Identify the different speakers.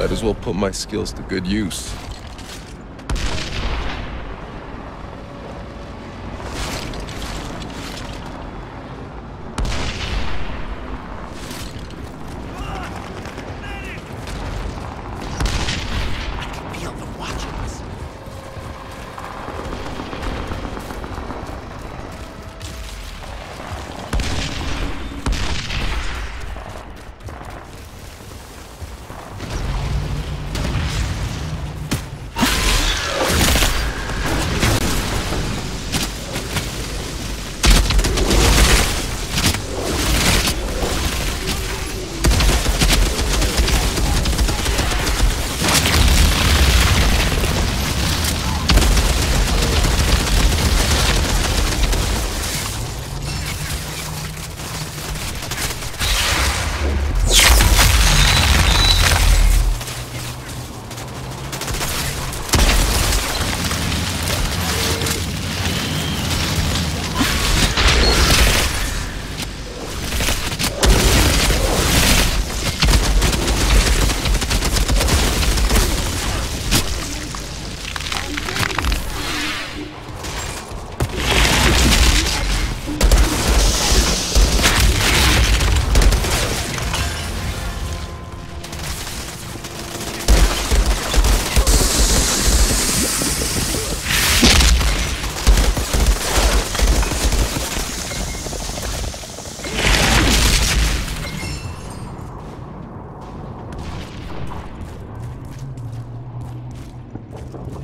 Speaker 1: Might as well put my skills to good use.
Speaker 2: problem.